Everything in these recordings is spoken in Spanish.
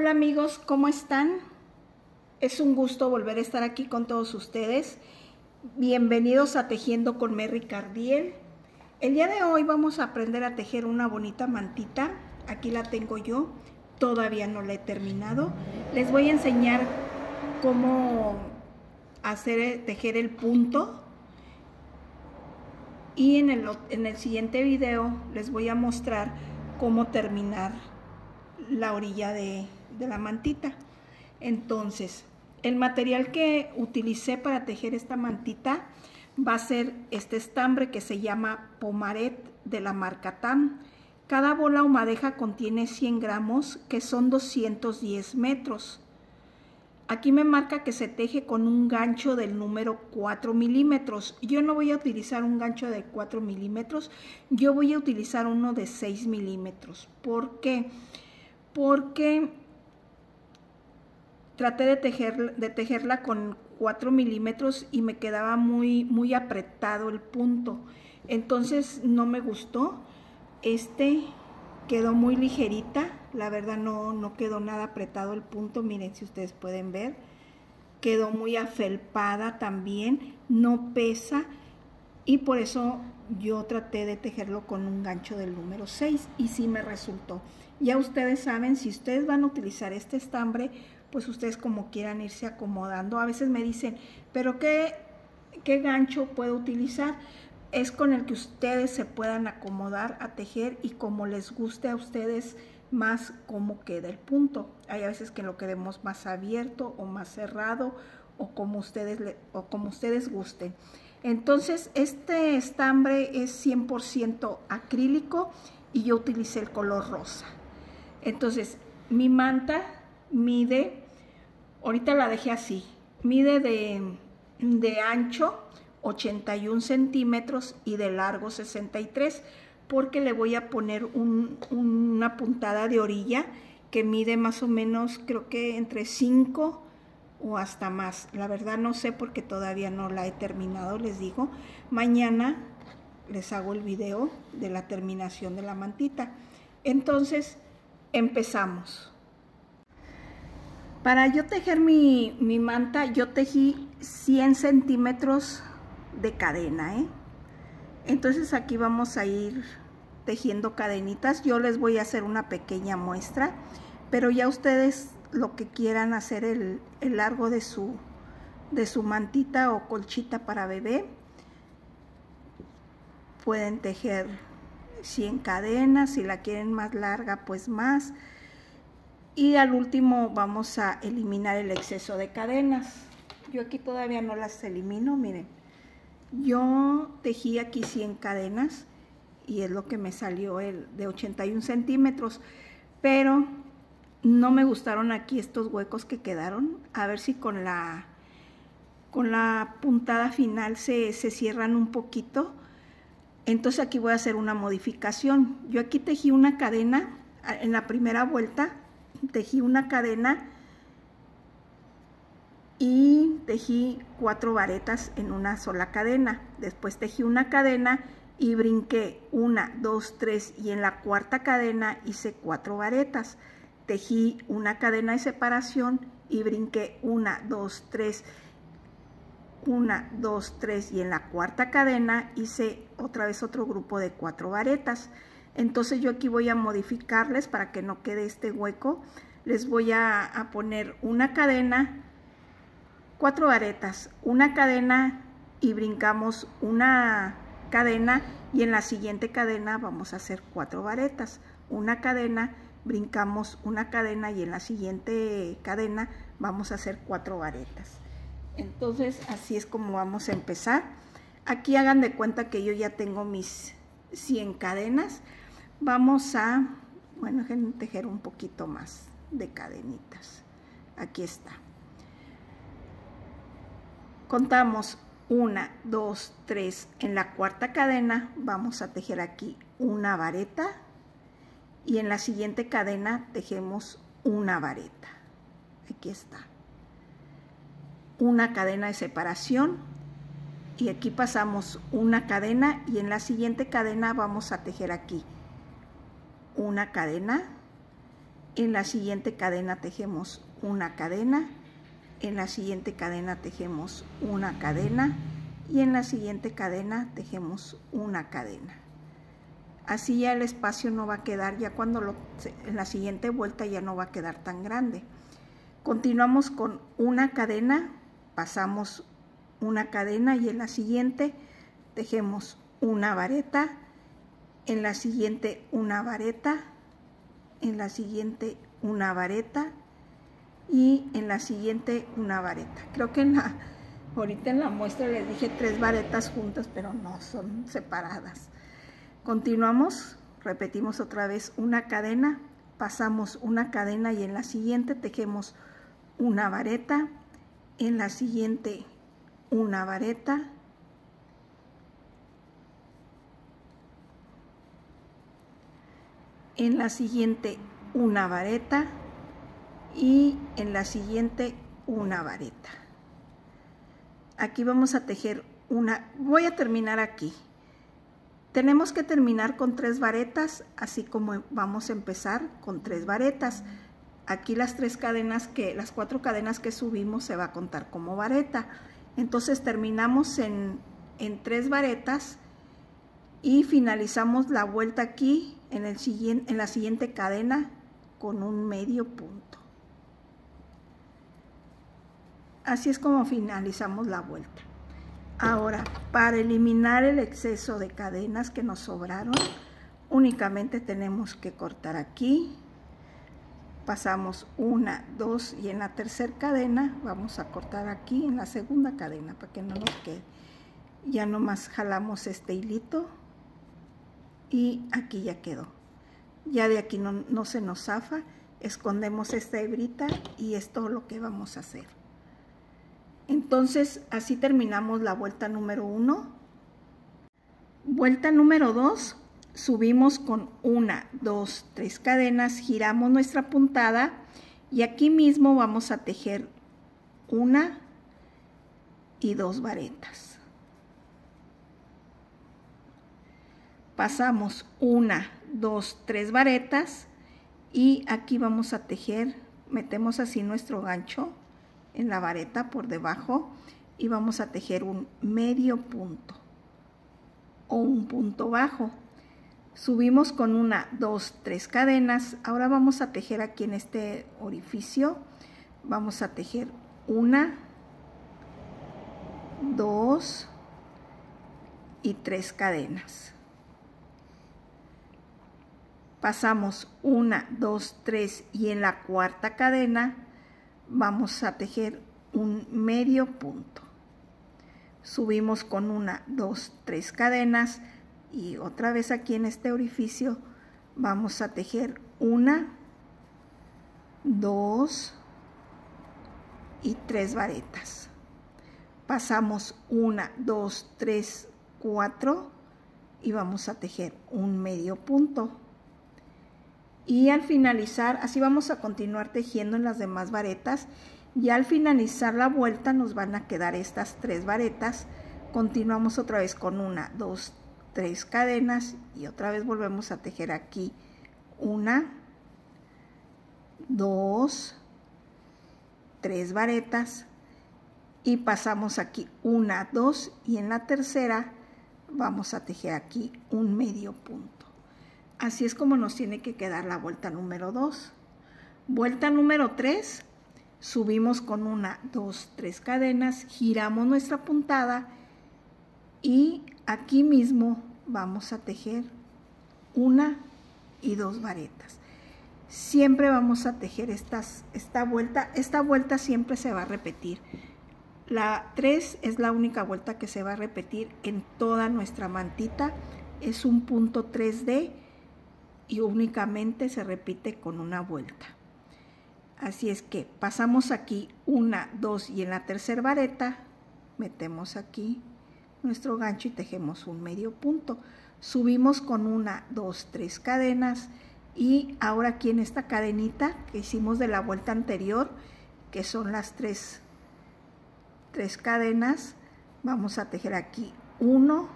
Hola amigos, ¿cómo están? Es un gusto volver a estar aquí con todos ustedes. Bienvenidos a Tejiendo con Merry Cardiel. El día de hoy vamos a aprender a tejer una bonita mantita. Aquí la tengo yo, todavía no la he terminado. Les voy a enseñar cómo hacer tejer el punto. Y en el, en el siguiente video les voy a mostrar cómo terminar la orilla de, de la mantita. Entonces, el material que utilicé para tejer esta mantita va a ser este estambre que se llama Pomaret de la marca TAM. Cada bola o madeja contiene 100 gramos, que son 210 metros. Aquí me marca que se teje con un gancho del número 4 milímetros. Yo no voy a utilizar un gancho de 4 milímetros, yo voy a utilizar uno de 6 milímetros. ¿Por qué? Porque traté de, tejer, de tejerla con 4 milímetros y me quedaba muy, muy apretado el punto. Entonces no me gustó. Este quedó muy ligerita, la verdad no, no quedó nada apretado el punto, miren si ustedes pueden ver. Quedó muy afelpada también, no pesa y por eso yo traté de tejerlo con un gancho del número 6 y sí me resultó. Ya ustedes saben, si ustedes van a utilizar este estambre, pues ustedes como quieran irse acomodando. A veces me dicen, pero ¿qué, qué gancho puedo utilizar? es con el que ustedes se puedan acomodar a tejer y como les guste a ustedes más cómo queda el punto. Hay a veces que lo queremos más abierto o más cerrado o como ustedes, o como ustedes gusten. Entonces este estambre es 100% acrílico y yo utilicé el color rosa. Entonces mi manta mide, ahorita la dejé así, mide de, de ancho 81 centímetros y de largo 63 porque le voy a poner una puntada de orilla que mide más o menos creo que entre 5 o hasta más. La verdad no sé porque todavía no la he terminado, les digo. Mañana les hago el video de la terminación de la mantita. Entonces, empezamos. Para yo tejer mi, mi manta, yo tejí 100 centímetros de cadena, ¿eh? Entonces aquí vamos a ir tejiendo cadenitas. Yo les voy a hacer una pequeña muestra, pero ya ustedes lo que quieran hacer el, el largo de su, de su mantita o colchita para bebé, pueden tejer 100 cadenas, si la quieren más larga, pues más. Y al último vamos a eliminar el exceso de cadenas. Yo aquí todavía no las elimino, miren yo tejí aquí 100 cadenas y es lo que me salió el de 81 centímetros, pero no me gustaron aquí estos huecos que quedaron. A ver si con la, con la puntada final se, se cierran un poquito. Entonces aquí voy a hacer una modificación. Yo aquí tejí una cadena, en la primera vuelta tejí una cadena y tejí cuatro varetas en una sola cadena. Después tejí una cadena y brinqué una, dos, tres y en la cuarta cadena hice cuatro varetas. Tejí una cadena de separación y brinqué una, dos, tres, una, dos, tres y en la cuarta cadena hice otra vez otro grupo de cuatro varetas. Entonces yo aquí voy a modificarles para que no quede este hueco. Les voy a, poner una cadena cuatro varetas, una cadena y brincamos una cadena y en la siguiente cadena vamos a hacer cuatro varetas, una cadena, brincamos una cadena y en la siguiente cadena vamos a hacer cuatro varetas. Entonces así es como vamos a empezar. Aquí hagan de cuenta que yo ya tengo mis 100 cadenas. Vamos a, bueno, tejer un poquito más de cadenitas. Aquí está. Contamos una, dos, tres. En la cuarta cadena vamos a tejer aquí una vareta y en la siguiente cadena tejemos una vareta. Aquí está. Una cadena de separación y aquí pasamos una cadena y en la siguiente cadena vamos a tejer aquí una cadena en la siguiente cadena tejemos una cadena, en la siguiente cadena tejemos una cadena y en la siguiente cadena tejemos una cadena. Así ya el espacio no va a quedar, ya cuando lo, en la siguiente vuelta ya no va a quedar tan grande. Continuamos con una cadena, pasamos una cadena y en la siguiente tejemos una vareta, en la siguiente una vareta, en la siguiente una vareta y en la siguiente una vareta. Creo que en la, ahorita en la muestra les dije tres varetas juntas, pero no, son separadas. Continuamos, repetimos otra vez una cadena, pasamos una cadena y en la siguiente tejemos una vareta, en la siguiente una vareta, en la siguiente una vareta y en la siguiente una vareta. Aquí vamos a tejer una, voy a terminar aquí. Tenemos que terminar con tres varetas, así como vamos a empezar con tres varetas. Aquí las tres cadenas que, las cuatro cadenas que subimos se va a contar como vareta. Entonces terminamos en, en tres varetas y finalizamos la vuelta aquí en, el en la siguiente cadena con un medio punto. Así es como finalizamos la vuelta. Ahora, para eliminar el exceso de cadenas que nos sobraron, únicamente tenemos que cortar aquí, pasamos una, dos y en la tercera cadena vamos a cortar aquí en la segunda cadena para que no nos quede. Ya nomás jalamos este hilito y aquí ya quedó. Ya de aquí no, se nos zafa, escondemos esta hebrita y es todo lo que vamos a hacer. Entonces así terminamos la vuelta número uno. Vuelta número dos, subimos con una, dos, tres cadenas, giramos nuestra puntada y aquí mismo vamos a tejer una y dos varetas. Pasamos una, dos, tres varetas y aquí vamos a tejer, metemos así nuestro gancho en la vareta por debajo y vamos a tejer un medio punto o un punto bajo. Subimos con una, dos, tres cadenas. Ahora vamos a tejer aquí en este orificio. Vamos a tejer una, dos y tres cadenas pasamos una, dos, tres y en la cuarta cadena vamos a tejer un medio punto. Subimos con una, dos, tres cadenas y otra vez aquí en este orificio vamos a tejer una, dos y tres varetas. Pasamos una, dos, tres, cuatro y vamos a tejer un medio punto y al finalizar, así vamos a continuar tejiendo en las demás varetas y al finalizar la vuelta nos van a quedar estas tres varetas. Continuamos otra vez con una, dos, tres cadenas y otra vez volvemos a tejer aquí una, dos, tres varetas y pasamos aquí una, dos y en la tercera vamos a tejer aquí un medio punto. Así es como nos tiene que quedar la vuelta número 2. Vuelta número 3, subimos con una, dos, tres cadenas, giramos nuestra puntada y aquí mismo vamos a tejer una y dos varetas. Siempre vamos a tejer estas, esta vuelta, esta vuelta siempre se va a repetir. La 3 es la única vuelta que se va a repetir en toda nuestra mantita. Es un punto 3D y únicamente se repite con una vuelta. Así es que pasamos aquí una, dos y en la tercera vareta metemos aquí nuestro gancho y tejemos un medio punto. Subimos con una, dos, tres cadenas y ahora aquí en esta cadenita que hicimos de la vuelta anterior, que son las tres, tres cadenas, vamos a tejer aquí uno,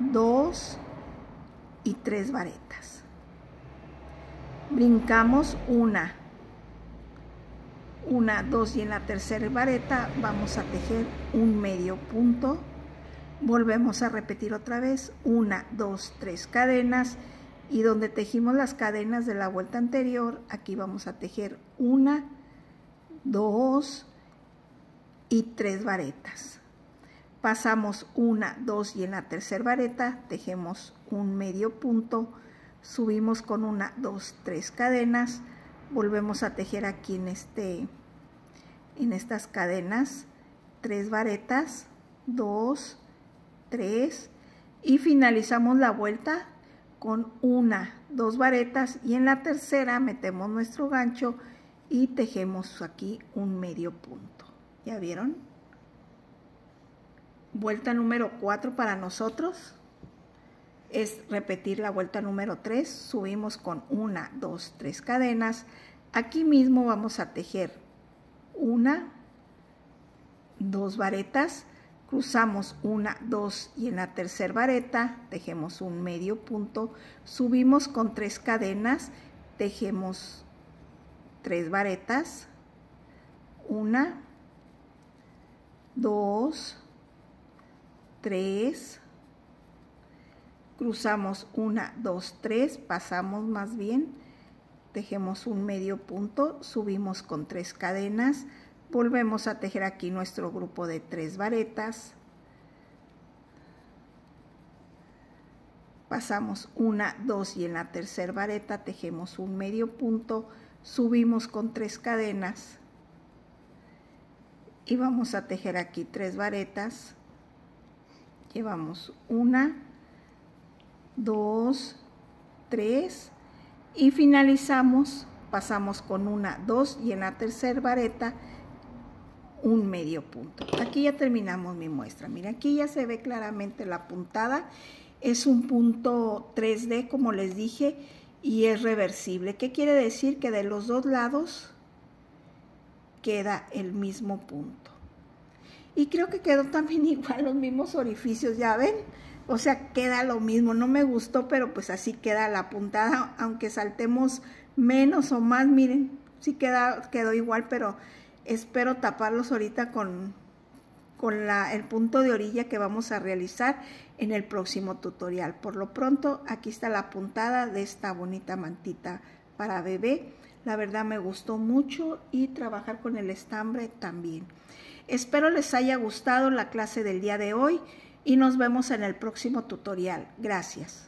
dos y tres varetas brincamos una, una, dos y en la tercera vareta vamos a tejer un medio punto, volvemos a repetir otra vez, una, dos, tres cadenas y donde tejimos las cadenas de la vuelta anterior, aquí vamos a tejer una, dos y tres varetas. Pasamos una, dos y en la tercera vareta tejemos un medio punto, subimos con una, dos, tres cadenas, volvemos a tejer aquí en este en estas cadenas tres varetas dos tres y finalizamos la vuelta con una dos varetas y en la tercera metemos nuestro gancho y tejemos aquí un medio punto. Ya vieron vuelta número 4 para nosotros es repetir la vuelta número 3 subimos con una dos tres cadenas. Aquí mismo vamos a tejer una, dos varetas, cruzamos una, dos y en la tercera vareta tejemos un medio punto, subimos con tres cadenas, tejemos tres varetas, una, dos, tres, cruzamos una, dos, tres, pasamos más bien, tejemos un medio punto, subimos con tres cadenas, volvemos a tejer aquí nuestro grupo de tres varetas, pasamos una, dos y en la tercera vareta tejemos un medio punto, subimos con tres cadenas y vamos a tejer aquí tres varetas, llevamos una, dos, tres, y finalizamos, pasamos con una, dos y en la tercera vareta un medio punto. Aquí ya terminamos mi muestra. Mira, aquí ya se ve claramente la puntada. Es un punto 3D, como les dije, y es reversible. ¿Qué quiere decir? Que de los dos lados queda el mismo punto. Y creo que quedó también igual los mismos orificios, ¿ya ven? O sea, queda lo mismo, no me gustó, pero pues así queda la puntada, aunque saltemos menos o más, miren, sí queda, quedó igual, pero espero taparlos ahorita con, con el punto de orilla que vamos a realizar en el próximo tutorial. Por lo pronto, aquí está la puntada de esta bonita mantita para bebé. La verdad me gustó mucho y trabajar con el estambre también. Espero les haya gustado la clase del día de hoy y nos vemos en el próximo tutorial. Gracias.